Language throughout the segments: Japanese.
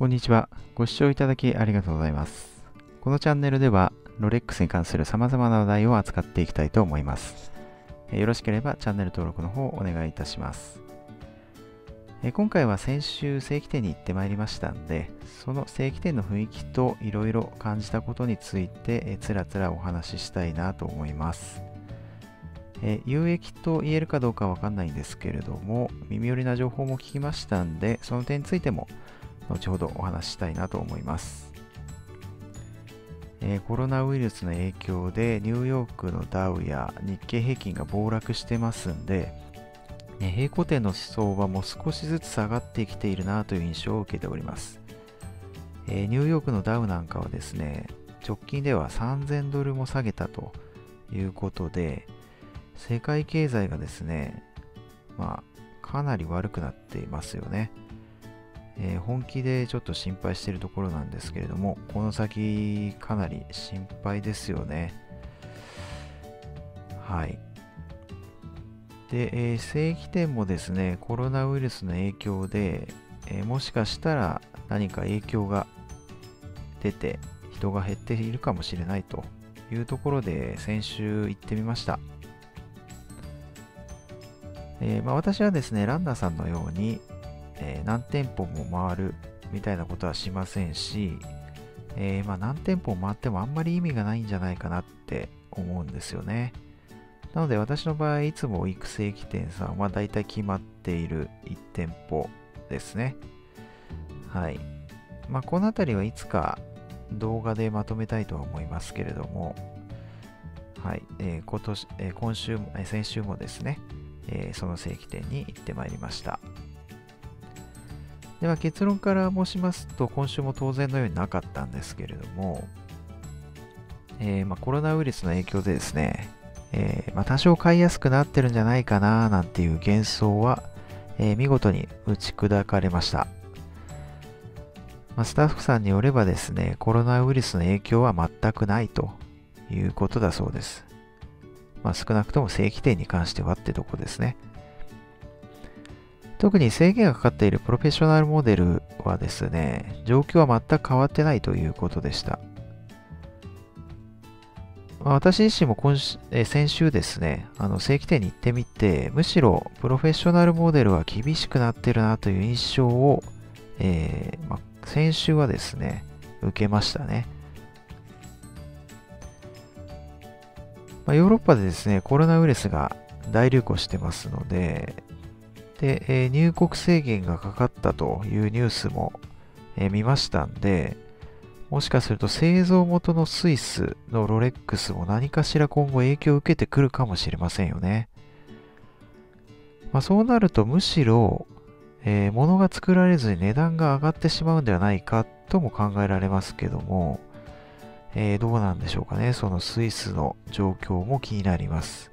こんにちは。ご視聴いただきありがとうございます。このチャンネルでは、ロレックスに関する様々な話題を扱っていきたいと思います。よろしければチャンネル登録の方お願いいたします。今回は先週正規店に行ってまいりましたんで、その正規店の雰囲気といろいろ感じたことについて、つらつらお話ししたいなと思います。え有益と言えるかどうかわかんないんですけれども、耳寄りな情報も聞きましたんで、その点についても後ほどお話ししたいなと思います。えーコロナウイルスの影響でニューヨークのダウや日経平均が暴落してますんで、ね平行点の相場もう少しずつ下がってきているなという印象を受けております。えーニューヨークのダウなんかはですね、直近では3000ドルも下げたということで、世界経済がですね、まあ、かなり悪くなっていますよね。えー本気でちょっと心配しているところなんですけれども、この先かなり心配ですよね。はい。で、えー正規店もですね、コロナウイルスの影響で、えーもしかしたら何か影響が出て人が減っているかもしれないというところで先週行ってみました。えーまあ、私はですね、ランナーさんのように、えー何店舗も回るみたいなことはしませんし、えーまあ、何店舗回ってもあんまり意味がないんじゃないかなって思うんですよね。なので私の場合、いつも行く正規店さんは大体決まっている1店舗ですね。はい。まあ、このあたりはいつか動画でまとめたいとは思いますけれども、はい。えー今年、えー今週、えー先週もですね、えその正規店に行ってまいりました。では結論から申しますと、今週も当然のようになかったんですけれども、えーま、コロナウイルスの影響でですね、えーま、多少買いやすくなってるんじゃないかななんていう幻想は、えー見事に打ち砕かれました。まあ、スタッフさんによればですね、コロナウイルスの影響は全くないということだそうです。まあ、少なくとも正規店に関してはってとこですね。特に制限がかかっているプロフェッショナルモデルはですね、状況は全く変わってないということでした。まあ私自身も今週え先週ですね、あの正規店に行ってみて、むしろプロフェッショナルモデルは厳しくなってるなという印象を、えーまあ先週はですね、受けましたね。まあヨーロッパでですね、コロナウイルスが大流行してますので、で、えー入国制限がかかったというニュースも、えー見ましたんで、もしかすると製造元のスイスのロレックスも何かしら今後影響を受けてくるかもしれませんよね。まあ、そうなるとむしろ、えー物が作られずに値段が上がってしまうんではないかとも考えられますけども、えーどうなんでしょうかね。そのスイスの状況も気になります。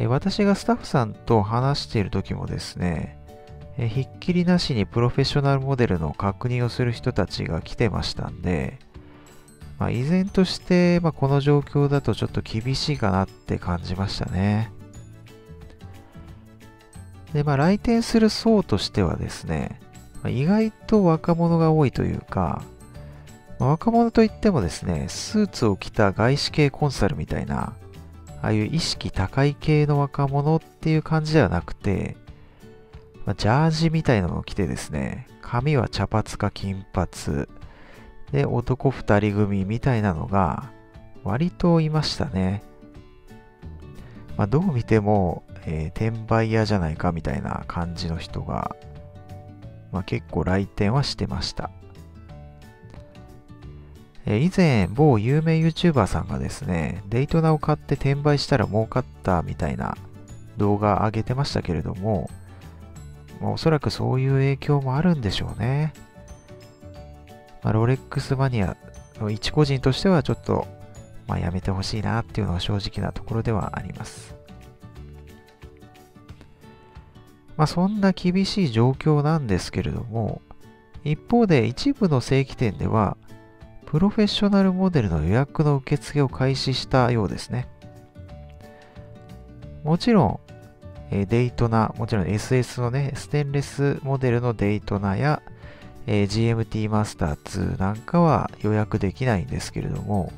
え私がスタッフさんと話している時もですね、えひっきりなしにプロフェッショナルモデルの確認をする人たちが来てましたんで、まあ、依然として、まあ、この状況だとちょっと厳しいかなって感じましたね。で、まあ、来店する層としてはですね、まあ意外と若者が多いというか、まあ若者といってもですね、スーツを着た外資系コンサルみたいな、ああいう意識高い系の若者っていう感じではなくて、まあジャージみたいなのを着てですね、髪は茶髪か金髪、で、男二人組みたいなのが、割といましたね。まあ、どう見ても、えー転売屋じゃないかみたいな感じの人が、まあ、結構来店はしてました。え以前、某有名 YouTuber さんがですね、デイトナを買って転売したら儲かったみたいな動画上げてましたけれども、まあおそらくそういう影響もあるんでしょうね。まあ、ロレックスマニアの一個人としてはちょっと、まあ、やめてほしいなっていうのが正直なところではあります。まあ、そんな厳しい状況なんですけれども、一方で一部の正規店では、プロフェッショナルモデルの予約の受付を開始したようですね。もちろん、えデイトナ、もちろん SS のね、ステンレスモデルのデイトナや、え GMT マスター2なんかは予約できないんですけれども、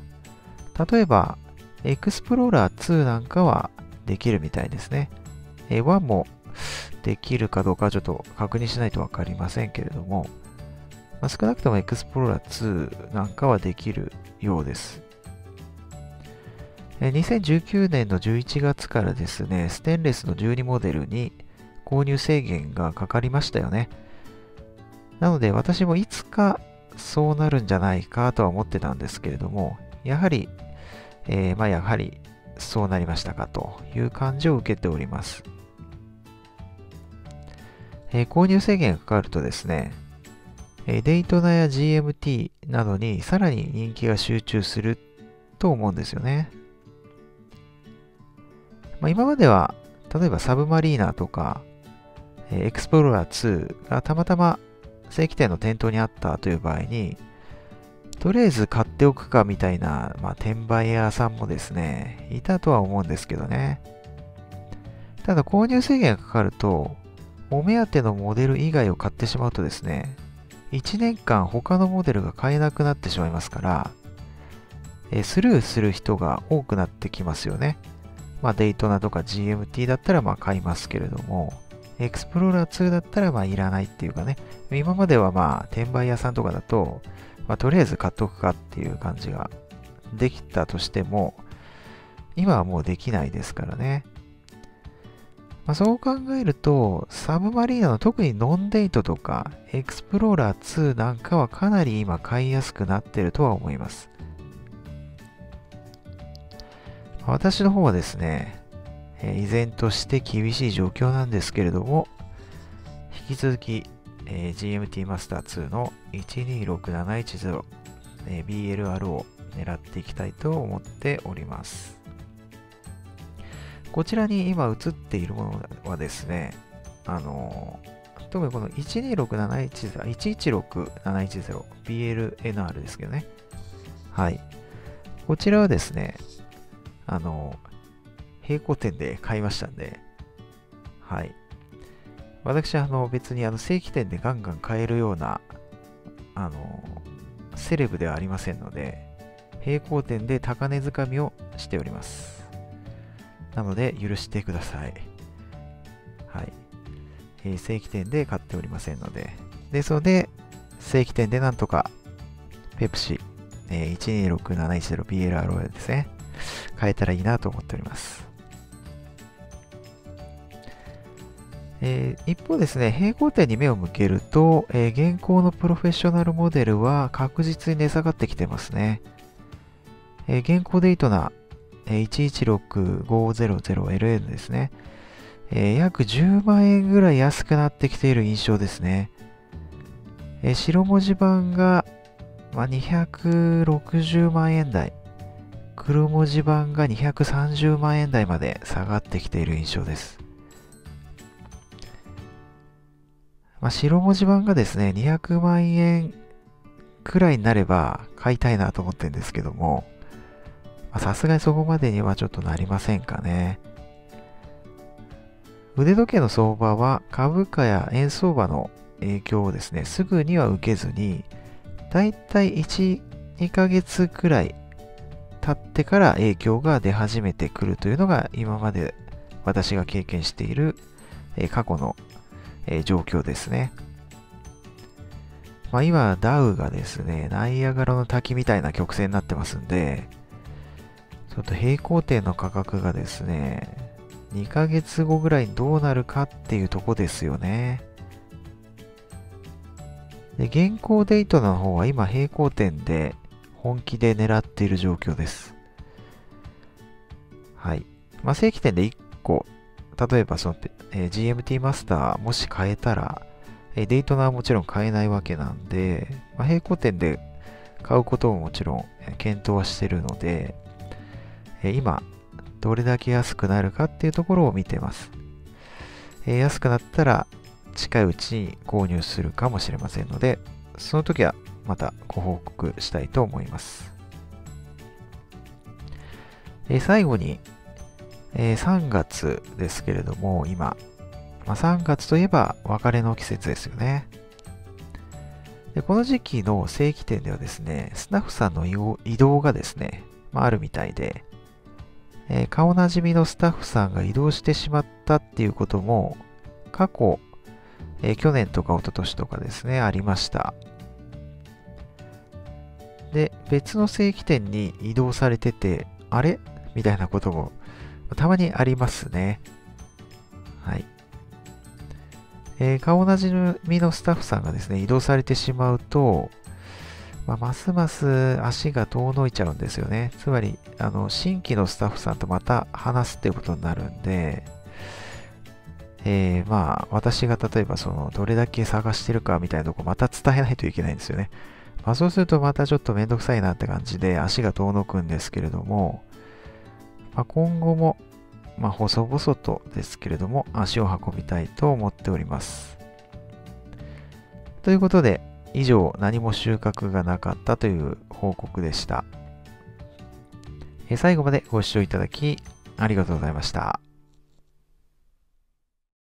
例えば、エクスプローラー2なんかはできるみたいですね。え1もできるかどうかちょっと確認しないとわかりませんけれども、まあ、少なくともエクスプローラー2なんかはできるようです。2019年の11月からですね、ステンレスの12モデルに購入制限がかかりましたよね。なので私もいつかそうなるんじゃないかとは思ってたんですけれども、やはり、えー、まあやはりそうなりましたかという感じを受けております。えー、購入制限がかかるとですね、デイトナや GMT などにさらに人気が集中すると思うんですよね。まあ、今までは、例えばサブマリーナとか、エクスプローラー2がたまたま正規店の店頭にあったという場合に、とりあえず買っておくかみたいな、まあ、転売屋さんもですね、いたとは思うんですけどね。ただ購入制限がかかると、お目当てのモデル以外を買ってしまうとですね、1年間他のモデルが買えなくなってしまいますから、えスルーする人が多くなってきますよね。まあ、デイトナとか GMT だったらまあ買いますけれども、エクスプローラー2だったらまあいらないっていうかね、今まではまあ転売屋さんとかだと、まあ、とりあえず買っとくかっていう感じができたとしても、今はもうできないですからね。まあ、そう考えると、サブマリーナの特にノンデイトとか、エクスプローラー2なんかはかなり今買いやすくなってるとは思います。私の方はですね、え依然として厳しい状況なんですけれども、引き続き、えー GMT マスター2の126710、えー BLR を狙っていきたいと思っております。こちらに今映っているものはですね、あの特にこの126710、116710、BLNR ですけどね。はい。こちらはですね、あの、平行店で買いましたんで、はい。私はあの別にあの正規店でガンガン買えるような、あの、セレブではありませんので、平行店で高値掴みをしております。なので許してください。はい。えー、正規店で買っておりませんので。ですので、正規店でなんとか、ペプシ、えー、126710BLRO ですね。変えたらいいなと思っております。えー、一方ですね、平行点に目を向けると、えー、現行のプロフェッショナルモデルは確実に値下がってきてますね。えー、現行でいいとな 116500LN ですね、えー、約10万円ぐらい安くなってきている印象ですね。えー、白文字盤が、まあ、260万円台、黒文字盤が230万円台まで下がってきている印象です。まあ、白文字盤がですね、200万円くらいになれば買いたいなと思ってるんですけども、さすがにそこまでにはちょっとなりませんかね。腕時計の相場は株価や円相場の影響をですね、すぐには受けずに、だいたい1、2ヶ月くらい経ってから影響が出始めてくるというのが今まで私が経験している、過去の、状況ですね。まあ、今、ダウがですね、ナイアガラの滝みたいな曲線になってますんで、ちょっと平行点の価格がですね、2ヶ月後ぐらいにどうなるかっていうとこですよね。で、現行デートの方は今平行点で本気で狙っている状況です。はい。まあ、正規店で1個、例えばその、えー、GMT マスターもし変えたら、えー、デイトナーはもちろん買えないわけなんで、まあ、平行店で買うことももちろん検討はしてるので、今、どれだけ安くなるかっていうところを見てます。安くなったら近いうちに購入するかもしれませんので、その時はまたご報告したいと思います。え最後に、え、3月ですけれども、今、ま、3月といえば別れの季節ですよね。でこの時期の正規店ではですね、スタッフさんの移動がですね、まあ、あるみたいで、えー、顔なじみのスタッフさんが移動してしまったっていうことも、過去、えー、去年とか一昨年とかですね、ありました。で、別の正規店に移動されてて、あれ？みたいなこともたまにありますね。はい。えー、顔なじみのスタッフさんがですね、移動されてしまうと、まあ、ますます足が遠のいちゃうんですよね。つまり、あの、新規のスタッフさんとまた話すっていうことになるんで、えー、まあ、私が例えばその、どれだけ探してるかみたいなとこまた伝えないといけないんですよね。まあ、そうするとまたちょっとめんどくさいなって感じで足が遠のくんですけれども、まあ、今後も、まあ、細々とですけれども足を運びたいと思っております。ということで、以上何も収穫がなかったという報告でした。最後までご視聴いただきありがとうございました。